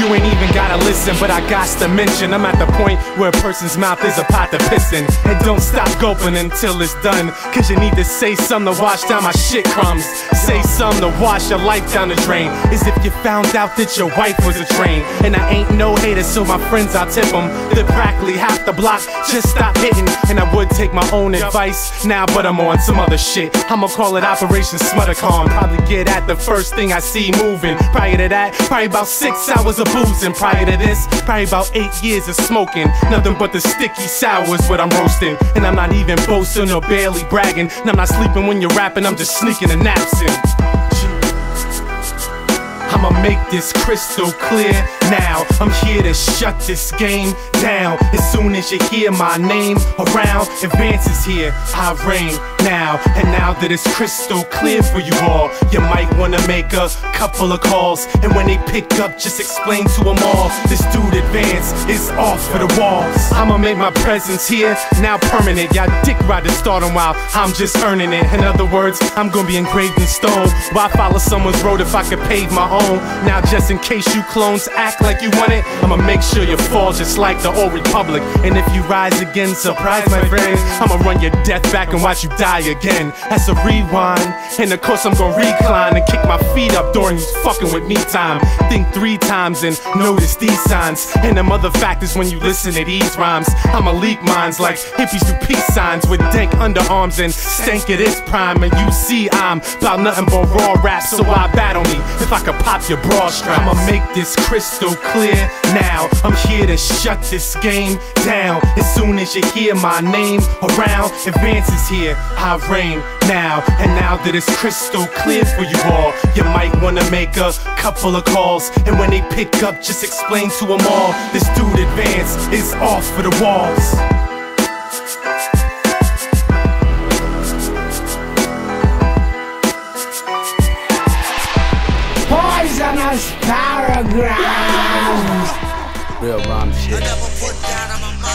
You ain't even gotta listen, but I got to mention I'm at the point where a person's mouth is a pot to piss in. And don't stop gulping until it's done. Cause you need to say something to wash down my shit crumbs. Say something to wash your life down the drain. is if you found out that your wife was a train. And I ain't no hater, so my friends I'll tip them. They're practically half the block, just stop hitting. And I would take my own advice now, but I'm on some other shit. I'ma call it Operation Smother Calm. Probably get at the first thing I see moving. Prior to that, probably about six hours of boozing. Prior to this, probably about eight years of smoking. Nothing but the sticky sours what I'm roasting. And I'm not even boasting or barely bragging. And I'm not sleeping when you're rapping, I'm just sneaking a naps in. I'ma make this crystal clear now. I'm here to shut this game down. As soon as you hear my name around, Edvance's here, I reign now. And now that it's crystal clear for you all, you might wanna make a couple of calls. And when they pick up, just explain to them all this dude Edvance is off for the walls. I'ma make my presence here now permanent. Y'all dick ride riders starting while I'm just earning it. In other words, I'm gonna be engraved in stone. Why follow someone's road if I could pave my own? Now, just in case you clones act like you want it, I'ma make sure you fall just like the old republic. And if you rise again, surprise my friends, I'ma run your death back and watch you die again. That's a rewind. And of course, I'm gonna recline and kick my feet up during these fucking with me time. Think three times and notice these signs. And the other factors when you listen to these rhymes. I'ma leak minds like hippies do peace signs with dank underarms and stank at its prime. And you see, I'm about nothing but raw rap, so why battle me if I could pop your bra strap? I'ma make this crystal clear now. I'm here to shut this game down. As soon as you hear my name around, Edvance's here, I reign now. And now that it's crystal clear for you all, you might wanna make a couple of calls. And when they pick up, just explain to them all this dude Edvance is off for the walls. Poisonous paragraph. Real rhyme shit.